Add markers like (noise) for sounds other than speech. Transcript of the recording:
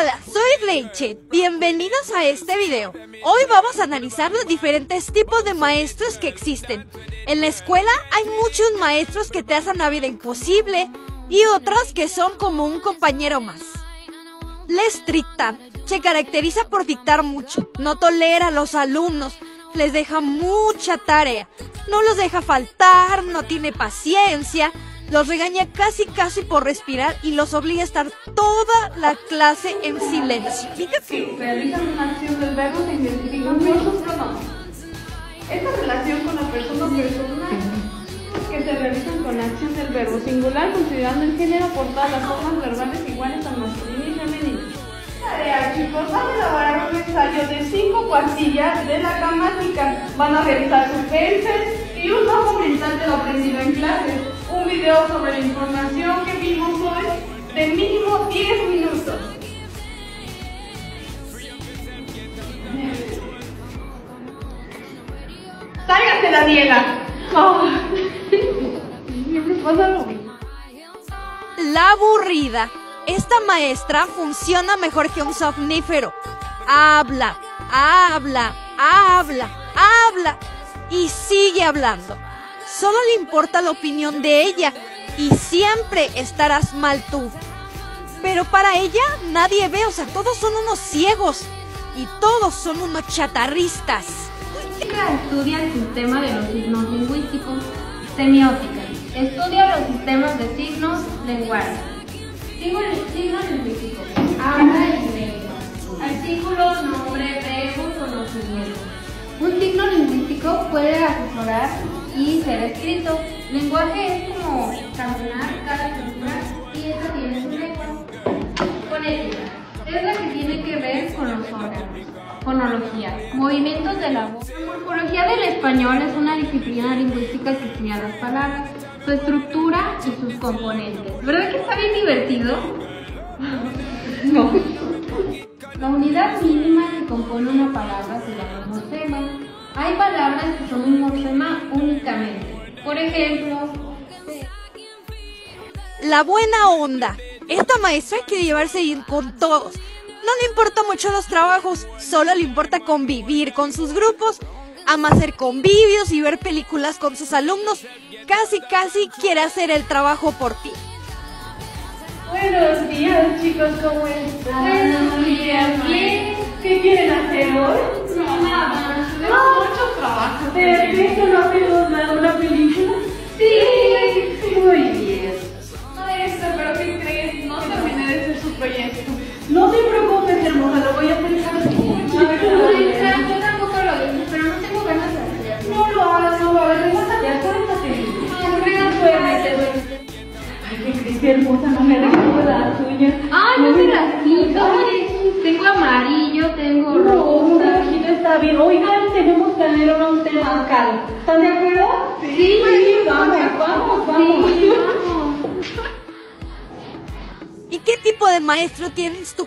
Hola, soy Leiche. Bienvenidos a este video. Hoy vamos a analizar los diferentes tipos de maestros que existen. En la escuela hay muchos maestros que te hacen la vida imposible y otros que son como un compañero más. La estricta se caracteriza por dictar mucho, no tolera a los alumnos, les deja mucha tarea, no los deja faltar, no tiene paciencia, los regaña casi casi por respirar y los obliga a estar toda la clase en silencio. Sí, realizan una acción del verbo se identifican por sus. Esta relación con la persona personal que se realizan con la acción del verbo singular considerando el género por todas las formas verbales iguales al masculino y femenino. Tarea chicos, van a elaborar un ensayo de cinco cuartillas de la gramática. Van a realizar sugerencias y Sobre la información que vimos hoy de mínimo 10 minutos. ¡Sálgase, Daniela! Oh. (laughs) La aburrida. Esta maestra funciona mejor que un somnífero. Habla, habla, habla, habla y sigue hablando. Solo le importa la opinión de ella y siempre estarás mal tú. Pero para ella nadie ve, o sea, todos son unos ciegos y todos son unos chatarristas. Estudia el sistema de los signos lingüísticos. Semiótica. Estudia los sistemas de signos, lenguaje. Signo, signo lingüístico. Habla y lee. Artículo, nombre, verbo, conocimiento. Un signo lingüístico puede asesorar y ser escrito. Lenguaje es como caminar cada y esta tiene su lengua. Fonética es la que tiene que ver con los órganos. Fonología, movimientos de la voz. La morfología del español es una disciplina lingüística que estudia las palabras, su estructura y sus componentes. ¿Verdad que está bien divertido? (laughs) No. La unidad mínima que compone una palabra se llama morfema. Hay palabras que son un morfema únicamente. Por ejemplo, La buena onda. Esta maestra hay que llevarse bien con todos. No le importa mucho los trabajos, solo le importa convivir con sus grupos, ama hacer convivios y ver películas con sus alumnos. Casi, casi quiere hacer el trabajo por ti. Buenos días, chicos, ¿cómo están? Buenos días. ¿Qué quieren hacer hoy? No, nada, Tenemos mucho trabajo. ¿De repente no hacemos nada, una película? Sí. Muy bien. Maestra, pero ¿qué crees? No terminé de hacer su proyecto. No te preocupes, hermosa, lo voy a pensar. Maestra, yo tampoco lo hice, pero no tengo ganas de hacerlo. No lo hagas, no lo hagas, relájate, acuérdate. Ay, qué crees, qué hermosa, no me recojo las uñas. Ay, no me las quito. Tengo amarillo, tengo No, un rosa. rojito está bien. Oigan, tenemos que leer un tema vocal. ¿Están de acuerdo? Sí, vamos, vamos, vamos. Sí, vamos. (laughs) ¿Y qué tipo de maestro tienes tú?